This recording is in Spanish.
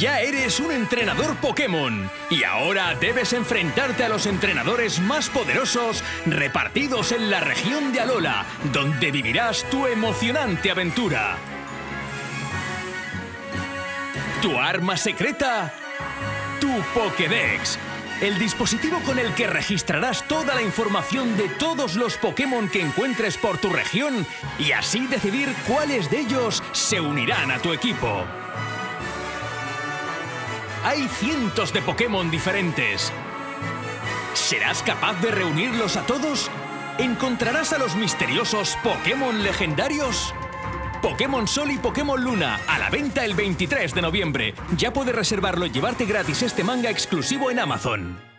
Ya eres un entrenador Pokémon y ahora debes enfrentarte a los entrenadores más poderosos repartidos en la región de Alola, donde vivirás tu emocionante aventura. Tu arma secreta, tu Pokédex. El dispositivo con el que registrarás toda la información de todos los Pokémon que encuentres por tu región y así decidir cuáles de ellos se unirán a tu equipo. Hay cientos de Pokémon diferentes. ¿Serás capaz de reunirlos a todos? ¿Encontrarás a los misteriosos Pokémon legendarios? Pokémon Sol y Pokémon Luna, a la venta el 23 de noviembre. Ya puedes reservarlo y llevarte gratis este manga exclusivo en Amazon.